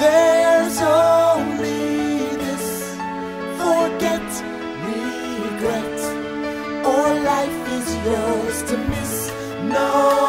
There's only this forget, regret, or life is yours to miss. No.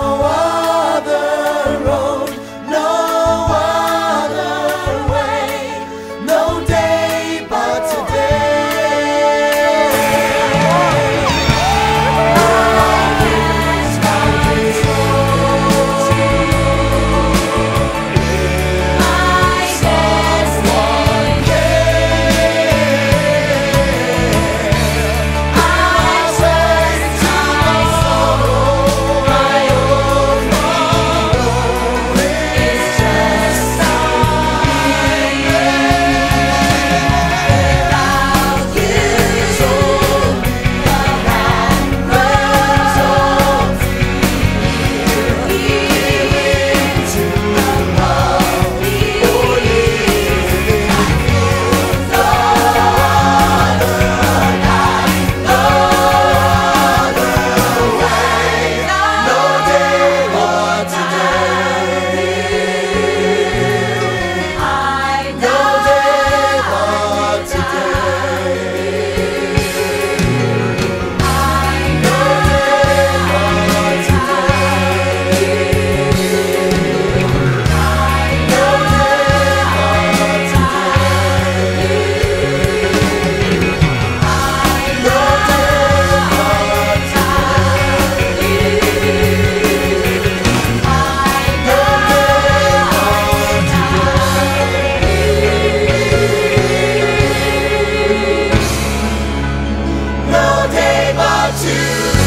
to